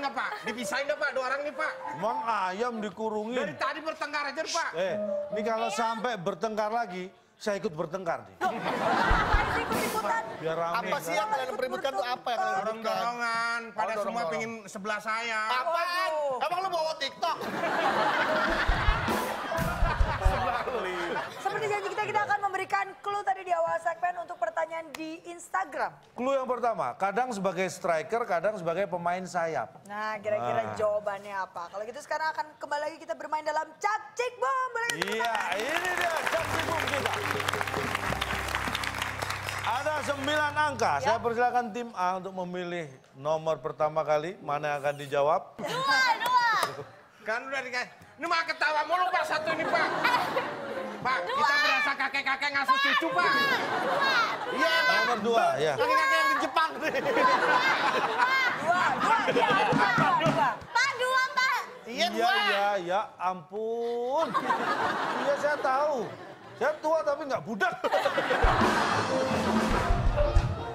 nggak Pak? Dipisahin nggak Pak dua orang nih Pak? Emang ayam dikurungin. Dari tadi bertengkar aja Pak. Eh, ini kalau sampai bertengkar lagi, saya ikut bertengkar nih. Ikut-ikutan? Biar rame. Apa sih yang kalian peributkan tuh apa yang kalian peributkan? Dorong-dorongan, pada Oh, semua pengen sebelah saya. Apaan? Emang lu bawa TikTok? Seperti janji kita, kita akan memberikan clue tadi di awal segmen untuk pertanyaan di Instagram. Clue yang pertama, kadang sebagai striker, kadang sebagai pemain sayap. Nah, kira-kira Ah. jawabannya apa? Kalau gitu sekarang akan kembali lagi kita bermain dalam Cak Cik Bom. Iya, ini dia Cakcibung kita. Ada sembilan angka. Saya persilakan tim A untuk memilih nomor pertama kali. Mana yang akan dijawab? Dua, dua. Kan udah dikasih. Ini mah ketawa mulu Pak satu ini Pak. Pak, kita berasa kakek-kakek ngasuh cucu Pak. Iya, Pak. Nomor dua, ya. Kakek-kakek yang di Jepang. Dua, dua, iya, dua, dua. Pak, dua, Pak. Iya, Iya, dua. iya, ya ampun. Iya, saya tahu. Saya tua tapi nggak budak.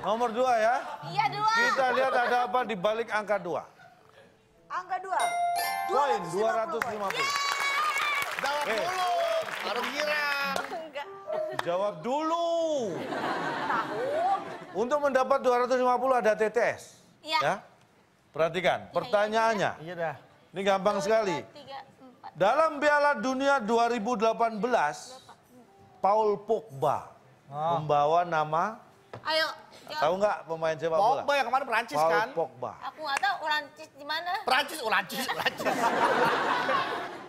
Nomor dua ya. Iya, dua. Kita lihat ada apa di balik angka dua. Angka dua. Poin 250 poin. 250. Jawab Eh. dulu. Baru girang. Enggak. Jawab dulu. Tahu. Untuk mendapat 250 ada TTS. Iya. Ya. Perhatikan, pertanyaannya. Iya dah. Ini gampang sekali. Dua, tiga, empat. Dalam Piala Dunia 2018, Paul Pogba membawa nama, Ayo, tahu jawab. nggak pemain sepak bola? Pogba yang kemarin Perancis Paul kan? Pogba. Aku nggak tahu Perancis di mana. Perancis, oh Perancis, Perancis.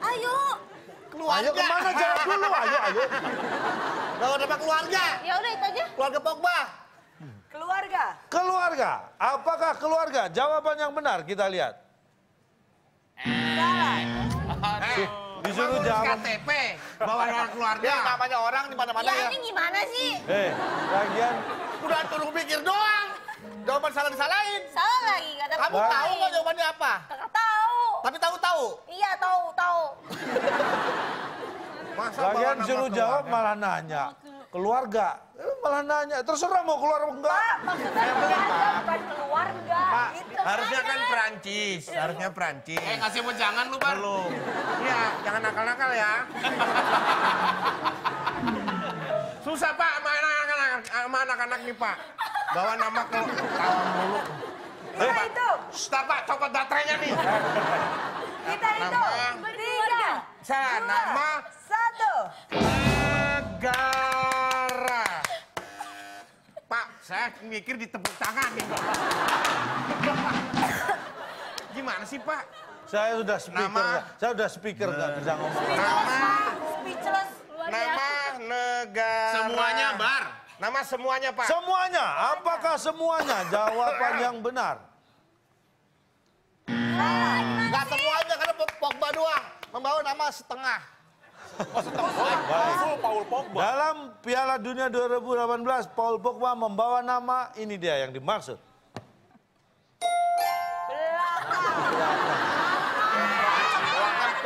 Ayo. Keluarga. Ayo ke mana jawab dulu, ayo, ayo. Bawa nama keluarga. Ya udah itu aja. Keluarga Pogba. Keluarga. Keluarga, apakah keluarga? Jawaban yang benar kita lihat. Salah. Eh, Disuruh jawab. KTP, bawa orang keluarga. Ya namanya orang di mana-mana Ya ya. ini gimana sih? Eh, lagian Udah turun pikir doang. Jawaban salah disalahin. Salah lagi kata Kamu tahu nggak jawabannya apa? Tapi tahu-tahu. Iya tahu tahu. Masa bawa lagian keluarga? jawab malah nanya. Keluarga, Eh, malah nanya. Terserah mau keluar apa enggak. Pak, maksudnya keluarga bukan keluarga. Pak, Gitu. harusnya kan Perancis, harusnya Perancis. Eh kasih jangan lu. Belum. Iya, jangan nakal-nakal ya. Susah Pak sama anak-anak sama anak-anak nih Pak. Bawa nama ke tawa mulu. Kita itu. Stop Pak, copot baterainya nih. Kita itu. Nama. Tiga. Saya nama Satu. negara. Pak, saya mikir di tepuk tangan nih. Pak. Gimana sih Pak? Saya sudah speaker, Nama. saya sudah speaker nggak bisa ngomong. Nama, Speechless. Luar nama negara. Semuanya, Bar. Nama semuanya Pak. Semuanya, apakah semuanya? Jawaban yang benar. Nggak semuanya karena Pogba doang. Membawa nama setengah. Dalam Piala Dunia 2018, Paul Pogba membawa nama ini dia yang dimaksud.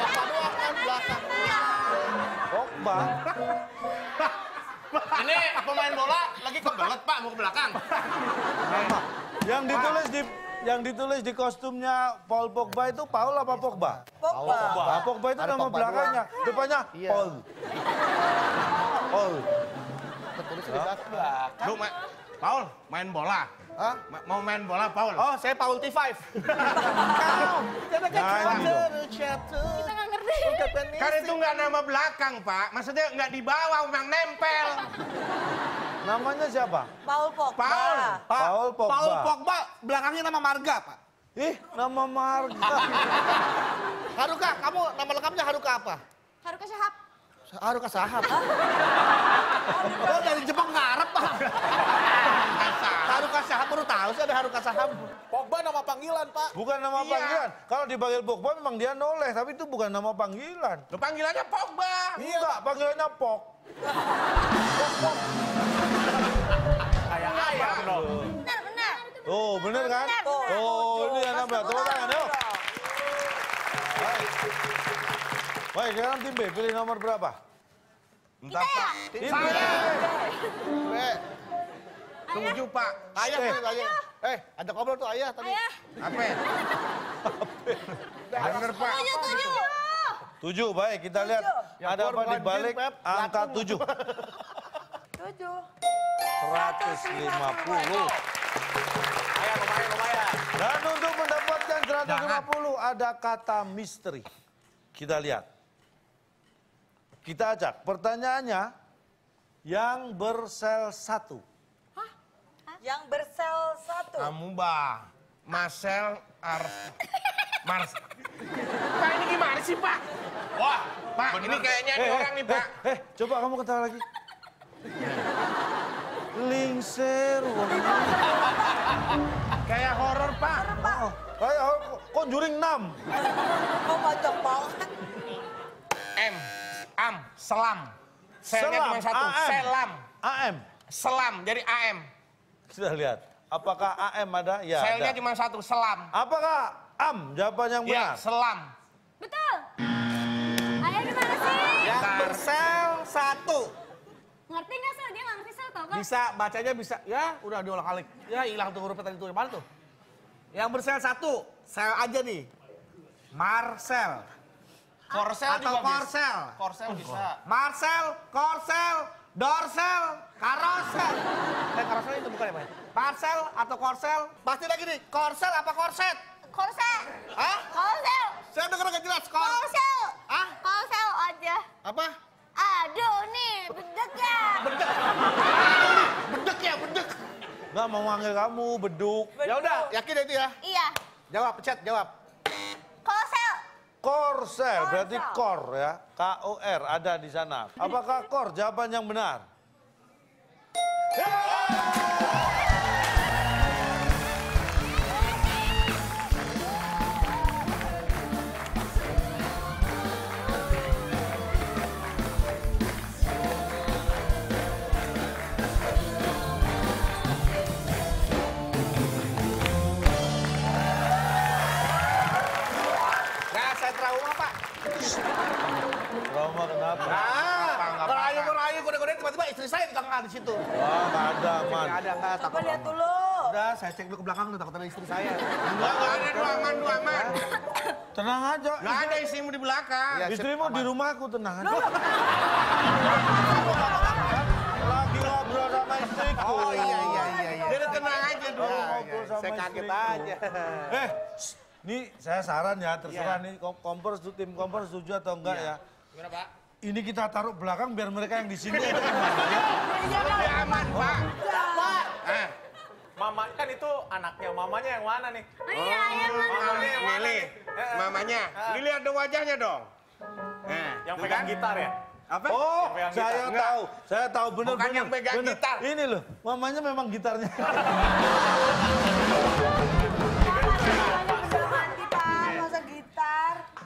Pogba kan belakang. Pogba. Ini pemain bola lagi kebelet, Pak, mau ke belakang. Yang ditulis di yang ditulis di kostumnya Paul Pogba itu Paul apa Pogba? Pogba. Nah, Pogba itu Ada nama Pogba belakangnya, depannya Iya. Paul. Paul. Tertulisnya di belakang. Lu, ma Paul, main bola. Hah? Ma- mau main bola, Paul? Oh, saya Paul T5. Nyanyi dong. Kita nggak ngerti. Kan itu nggak nama belakang, Pak. Maksudnya nggak di bawah, memang nempel. Namanya siapa? Paul Pogba. Paul. Pak, Paul Pogba. Paul Pogba, belakangnya nama Marga, Pak. Ih, nama marga. Haruka, kamu nama lengkapnya Haruka apa? Haruka Syahab. Haruka Sahab. Oh, dari Jepang Arab, Pak. Haruka Sahab baru tahu sih ada Haruka Sahab. Pogba nama panggilan, Pak. Bukan nama Iya. panggilan. Kalau dipanggil Pogba memang dia noleh, tapi itu bukan nama panggilan. Lu panggilannya Pogba. Enggak, panggilannya Pok. Kayak ayam Benar benar. Bener kan? Benar, benar. Oh, ini yang nambah. Tepuk tangan, yuk. Baik. Baik, sekarang tim B pilih nomor berapa? Kita ya? Saya. Eh, Tujuh, Pak. ayah tuh ayah. Eh, ada ngobrol tuh ayah tadi. Ayah. Apa? Bener, Pak. Tujuh, tujuh. Tujuh, baik. Kita lihat ada apa di balik angka tujuh. Tujuh. 150. Dan untuk mendapatkan 150 ada kata misteri. Kita lihat. Kita acak. Pertanyaannya, yang bersel satu. Yang bersel satu. Kamu, Bah. Marcel Ar... Mars... Pak, ini gimana sih, Pak? Wah, Pak, ini kayaknya ada orang nih, Pak. Eh, coba kamu ketawa lagi. Lingser. Kayak horor, Pak. Oh, kayak Conjuring 6. Oh, macam banget. M, am, selam. Selnya Selam, cuma satu, AM. selam. AM. Selam, jadi AM. Sudah lihat. Apakah AM ada? Ya Selnya ada. cuma satu, selam. Apakah AM? Jawaban yang Ya, benar. selam. Betul. Ayah gimana sih? Yang bersel satu. Ngerti nggak sih? Dia nggak ngerti sel tau kan? Bisa bacanya bisa. Ya, udah diulang kali. Ya, hilang tuh hurufnya tadi tuh. Mana tuh? Yang bersel satu. Sel aja nih. Marcel. Korsel Atau juga bisa. korsel. Korsel bisa. Marcel, korsel, dorsel, karosel. Eh, karosel itu bukan ya, Pak? Parcel atau korsel? Pasti lagi nih, korsel apa korset? Korsel. Hah? Korsel. Saya denger gak jelas. Kor Korsel. Hah? Korsel aja. apa? Aduh nih, bedek ya. Bedek ya, bedek. Nggak mau manggil kamu, beduk. Ya udah, yakin itu ya? Iya. Jawab, pencet, jawab. Korsel. Korsel, berarti kor ya. K-O-R ada di sana. Apakah kor? Jawaban yang benar. Nah, Nggak ada nggak Coba takut. lihat dulu. Udah, saya cek dulu ke belakang tuh takut ada istri saya. Dua, nggak ada, dua aman, dua aman. Tenang aja. Nggak ada istrimu di belakang. Ya, Istrimu di rumahku, tenang aja. Lagi ngobrol sama istriku. Oh iya iya iya iya. Jadi tenang aja dulu. Ya, ngobrol ya, sama Saya kaget istriku. aja. Eh, shh, nih saya saran ya, terserah Iya. nih kom- kompor, tim kompor setuju atau enggak ya. Gimana, Pak? Ini kita taruh belakang biar mereka yang di sini ada yang ya. Ya aman, Pak. Eh, Mama kan itu anaknya, mamanya yang mana nih? Oh iya, ayah mana? mamanya yang milih. Mamanya. Dilihat dong wajahnya dong. Eh, Yang pegang kan? gitar ya? Apa? Oh, saya gitar. Enggak. tahu. Saya tahu benar benar. yang pegang benar. gitar. Ini loh, mamanya memang gitarnya.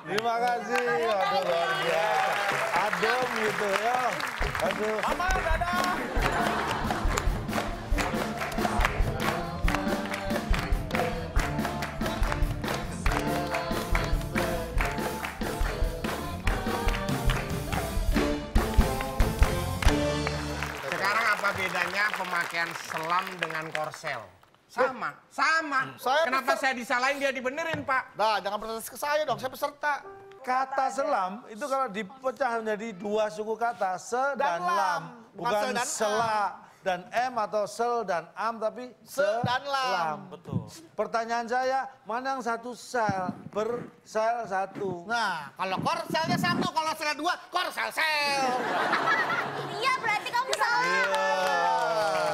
Terima kasih. Aduh, luar biasa. Adem gitu ya. Aduh. Mama, dadah! Selam dengan korsel? Sama, sama. Saya Kenapa peser- saya disalahin dia dibenerin, Pak? Nah, jangan protes ke saya dong, saya peserta. Kata selam itu kalau dipecah menjadi dua suku kata se dan, Dan lam. lam, Bukan se dan sela dan m atau sel dan am tapi Se dan lam. Betul. Pertanyaan saya, mana yang satu sel bersel satu? Nah, kalau korselnya satu, kalau sel dua, korsel sel. Iya, berarti kamu salah. Kita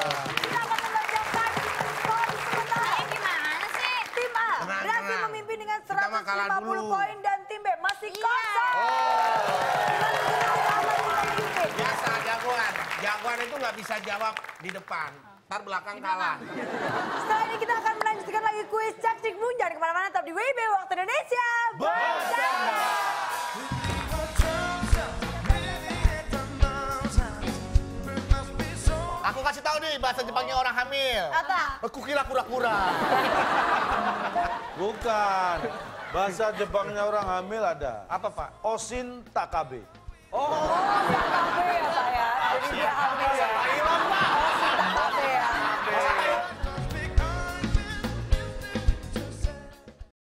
kalah 150 dulu. poin dan tim B masih Iya. kosong. Memimpin. Biasa jagoan. Jagoan itu nggak bisa jawab di depan. Ntar belakang kalah. Setelah ini kita akan melanjutkan lagi kuis cak cik bun. Jangan ke mana-mana, tetap di WIB Waktu Indonesia. Bersama. Aku kasih tahu nih bahasa Jepangnya orang hamil. Apa? Kukira kura-kura. Bukan. Bahasa Jepangnya orang hamil ada. Apa, Pak? Osin takabe. KB ya Pak ya. Iya, amin.